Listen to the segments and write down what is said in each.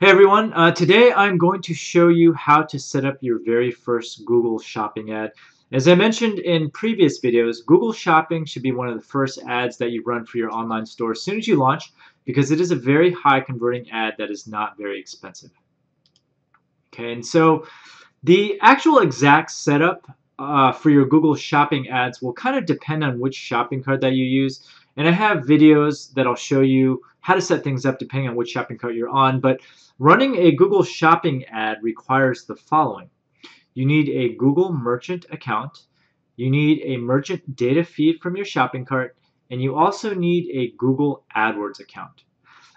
Hey everyone, uh, today I'm going to show you how to set up your very first Google Shopping ad. As I mentioned in previous videos, Google Shopping should be one of the first ads that you run for your online store as soon as you launch because it is a very high converting ad that is not very expensive. Okay, and so the actual exact setup uh, for your Google Shopping ads will kind of depend on which shopping cart that you use. And I have videos that I'll show you how to set things up depending on which shopping cart you're on. But running a Google Shopping ad requires the following. You need a Google Merchant account. You need a merchant data feed from your shopping cart. And you also need a Google AdWords account.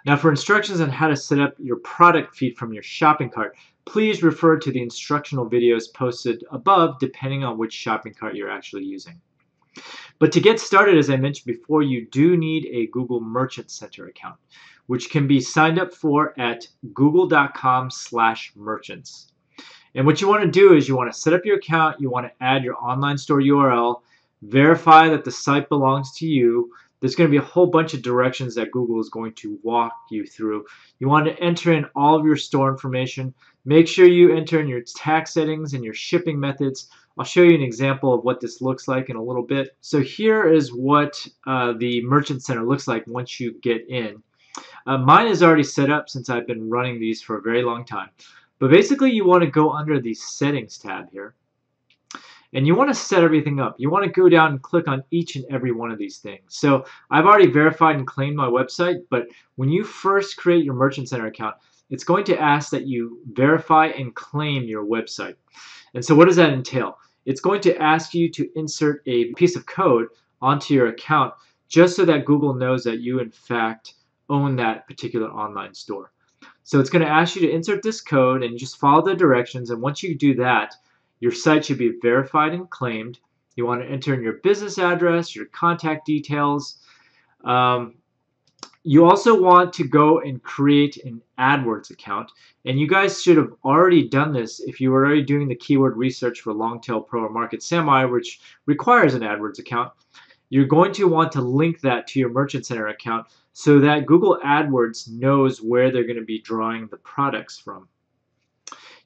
Now for instructions on how to set up your product feed from your shopping cart, please refer to the instructional videos posted above depending on which shopping cart you're actually using. But to get started, as I mentioned before, you do need a Google Merchant Center account, which can be signed up for at google.com slash merchants. And what you want to do is you want to set up your account, you want to add your online store URL, verify that the site belongs to you, there's going to be a whole bunch of directions that Google is going to walk you through. You want to enter in all of your store information. Make sure you enter in your tax settings and your shipping methods. I'll show you an example of what this looks like in a little bit. So here is what uh, the Merchant Center looks like once you get in. Uh, mine is already set up since I've been running these for a very long time. But basically you want to go under the Settings tab here and you want to set everything up. You want to go down and click on each and every one of these things. So I've already verified and claimed my website, but when you first create your Merchant Center account, it's going to ask that you verify and claim your website. And so what does that entail? It's going to ask you to insert a piece of code onto your account just so that Google knows that you in fact own that particular online store. So it's going to ask you to insert this code and just follow the directions and once you do that, your site should be verified and claimed. You want to enter in your business address, your contact details. Um, you also want to go and create an AdWords account. And you guys should have already done this if you were already doing the keyword research for Longtail Pro or Market Samurai, which requires an AdWords account. You're going to want to link that to your Merchant Center account so that Google AdWords knows where they're going to be drawing the products from.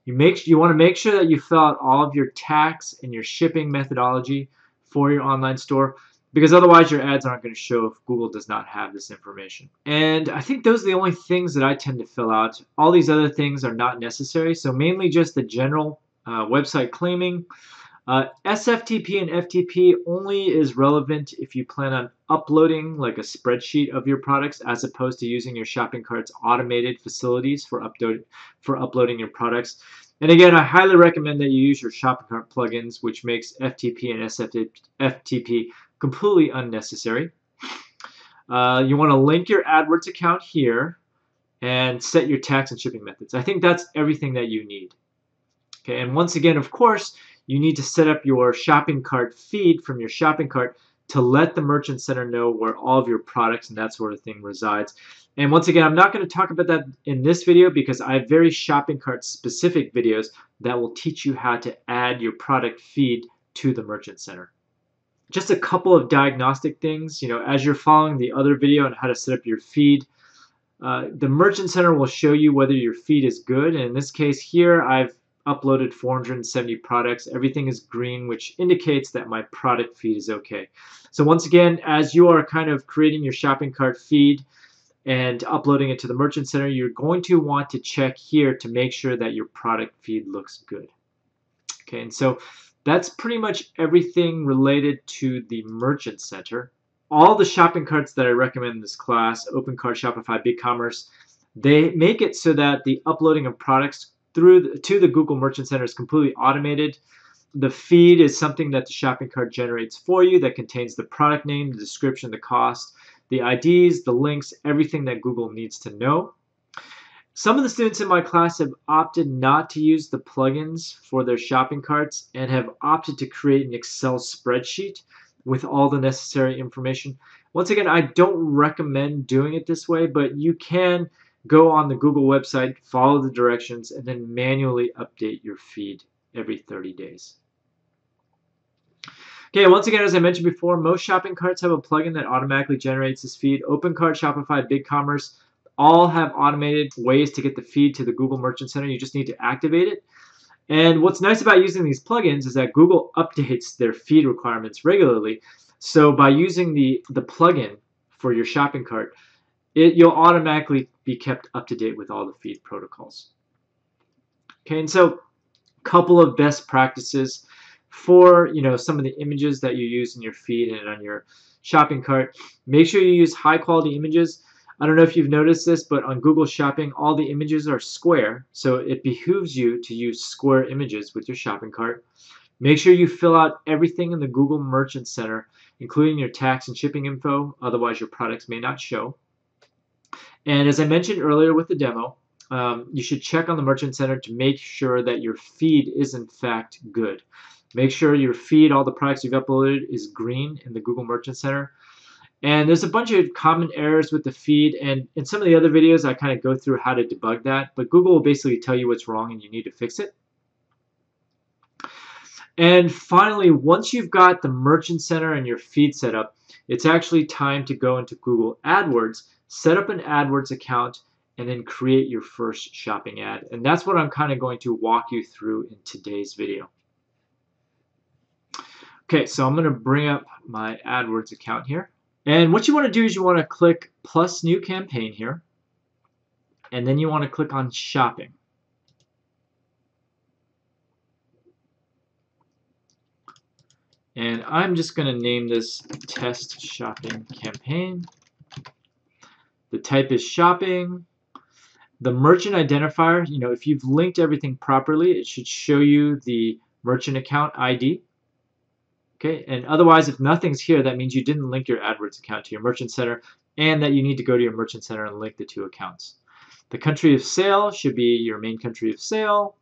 You make you want to make sure that you fill out all of your tax and your shipping methodology for your online store because otherwise your ads aren't going to show if Google does not have this information. And I think those are the only things that I tend to fill out. All these other things are not necessary, so mainly just the general uh, website claiming, uh, SFTP and FTP only is relevant if you plan on uploading like a spreadsheet of your products as opposed to using your shopping cart's automated facilities for, upload, for uploading your products. And again, I highly recommend that you use your shopping cart plugins, which makes FTP and SFTP completely unnecessary. Uh, you want to link your AdWords account here and set your tax and shipping methods. I think that's everything that you need. Okay, and once again, of course, you need to set up your shopping cart feed from your shopping cart to let the merchant center know where all of your products and that sort of thing resides. And once again, I'm not going to talk about that in this video because I have very shopping cart specific videos that will teach you how to add your product feed to the merchant center. Just a couple of diagnostic things, you know, as you're following the other video on how to set up your feed, uh, the merchant center will show you whether your feed is good. And in this case here, I've uploaded 470 products. Everything is green, which indicates that my product feed is okay. So once again, as you are kind of creating your shopping cart feed and uploading it to the Merchant Center, you're going to want to check here to make sure that your product feed looks good. Okay, and so that's pretty much everything related to the Merchant Center. All the shopping carts that I recommend in this class, OpenCart, Shopify, BigCommerce, they make it so that the uploading of products through to the Google Merchant Center is completely automated. The feed is something that the shopping cart generates for you that contains the product name, the description, the cost, the IDs, the links, everything that Google needs to know. Some of the students in my class have opted not to use the plugins for their shopping carts and have opted to create an Excel spreadsheet with all the necessary information. Once again, I don't recommend doing it this way, but you can go on the Google website, follow the directions, and then manually update your feed every 30 days. Okay, once again, as I mentioned before, most shopping carts have a plugin that automatically generates this feed. OpenCart, Shopify, BigCommerce all have automated ways to get the feed to the Google Merchant Center. You just need to activate it. And what's nice about using these plugins is that Google updates their feed requirements regularly. So by using the, the plugin for your shopping cart, it, you'll automatically be kept up to date with all the feed protocols. Okay, and so a couple of best practices for you know some of the images that you use in your feed and on your shopping cart. Make sure you use high quality images. I don't know if you've noticed this, but on Google Shopping, all the images are square, so it behooves you to use square images with your shopping cart. Make sure you fill out everything in the Google Merchant Center, including your tax and shipping info, otherwise your products may not show. And as I mentioned earlier with the demo, um, you should check on the Merchant Center to make sure that your feed is in fact good. Make sure your feed, all the products you've uploaded, is green in the Google Merchant Center. And there's a bunch of common errors with the feed, and in some of the other videos I kind of go through how to debug that, but Google will basically tell you what's wrong and you need to fix it. And finally, once you've got the Merchant Center and your feed set up, it's actually time to go into Google AdWords, set up an AdWords account, and then create your first shopping ad. And that's what I'm kind of going to walk you through in today's video. Okay, so I'm going to bring up my AdWords account here. And what you want to do is you want to click plus new campaign here. And then you want to click on shopping. And I'm just going to name this test shopping campaign. The type is shopping. The merchant identifier, you know, if you've linked everything properly, it should show you the merchant account ID. Okay, and otherwise, if nothing's here, that means you didn't link your AdWords account to your Merchant Center and that you need to go to your Merchant Center and link the two accounts. The country of sale should be your main country of sale.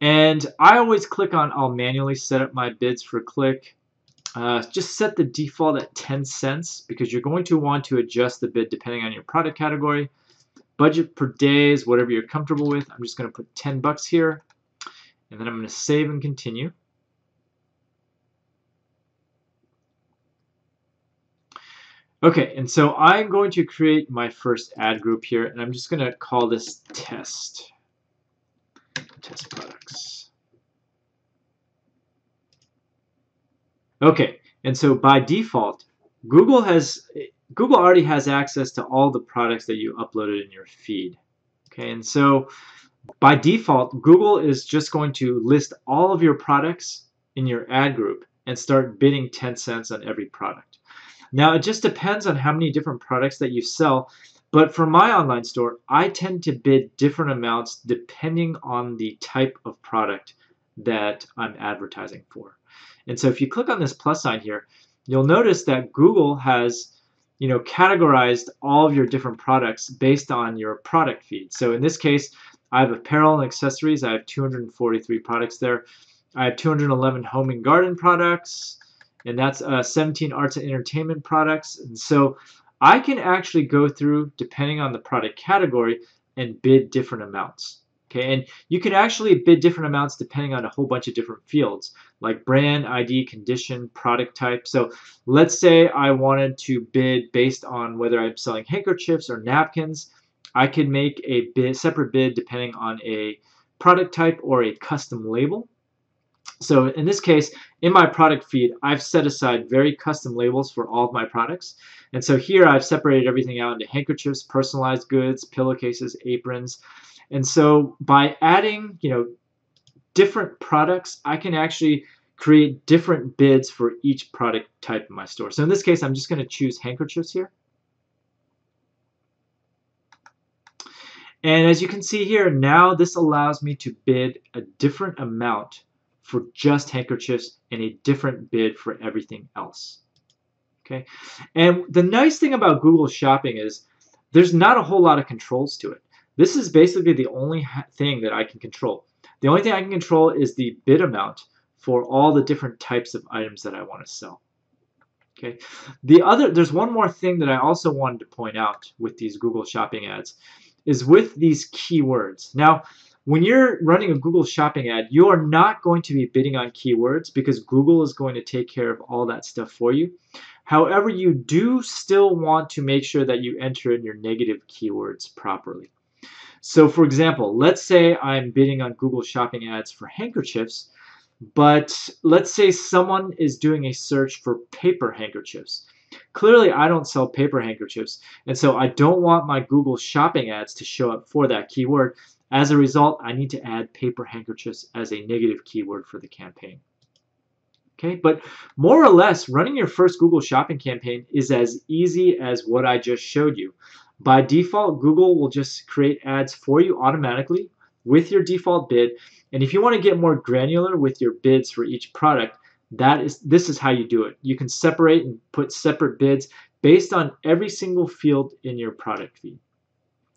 And I always click on, I'll manually set up my bids for click. Uh, just set the default at 10 cents because you're going to want to adjust the bid depending on your product category. Budget per day is whatever you're comfortable with. I'm just going to put 10 bucks here. And then I'm going to save and continue. Okay, and so I'm going to create my first ad group here, and I'm just going to call this test. Test products. Okay, and so by default, Google has Google already has access to all the products that you uploaded in your feed. Okay, and so by default, Google is just going to list all of your products in your ad group and start bidding 10 cents on every product. Now, it just depends on how many different products that you sell. But for my online store, I tend to bid different amounts depending on the type of product that I'm advertising for. And so if you click on this plus sign here, you'll notice that Google has you know, categorized all of your different products based on your product feed. So in this case, I have apparel and accessories. I have 243 products there. I have 211 home and garden products and that's uh, 17 arts and entertainment products. And so I can actually go through, depending on the product category, and bid different amounts. Okay, and you can actually bid different amounts depending on a whole bunch of different fields, like brand, ID, condition, product type. So let's say I wanted to bid based on whether I'm selling handkerchiefs or napkins. I could make a bid, separate bid depending on a product type or a custom label. So in this case, in my product feed, I've set aside very custom labels for all of my products. And so here I've separated everything out into handkerchiefs, personalized goods, pillowcases, aprons. And so by adding, you know, different products, I can actually create different bids for each product type in my store. So in this case, I'm just going to choose handkerchiefs here. And as you can see here, now this allows me to bid a different amount for just handkerchiefs and a different bid for everything else. Okay, and the nice thing about Google Shopping is there's not a whole lot of controls to it. This is basically the only thing that I can control. The only thing I can control is the bid amount for all the different types of items that I want to sell. Okay. The other, there's one more thing that I also wanted to point out with these Google Shopping ads, is with these keywords. Now, when you're running a Google Shopping ad, you are not going to be bidding on keywords because Google is going to take care of all that stuff for you. However, you do still want to make sure that you enter in your negative keywords properly. So for example, let's say I'm bidding on Google Shopping ads for handkerchiefs, but let's say someone is doing a search for paper handkerchiefs. Clearly, I don't sell paper handkerchiefs, and so I don't want my Google Shopping ads to show up for that keyword. As a result, I need to add paper handkerchiefs as a negative keyword for the campaign. Okay, but more or less, running your first Google Shopping campaign is as easy as what I just showed you. By default, Google will just create ads for you automatically with your default bid. And if you want to get more granular with your bids for each product, that is this is how you do it. You can separate and put separate bids based on every single field in your product feed.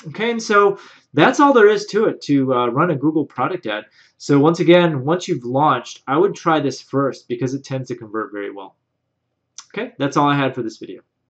Okay, and so that's all there is to it to uh, run a Google product ad. So once again, once you've launched, I would try this first because it tends to convert very well. Okay, that's all I had for this video.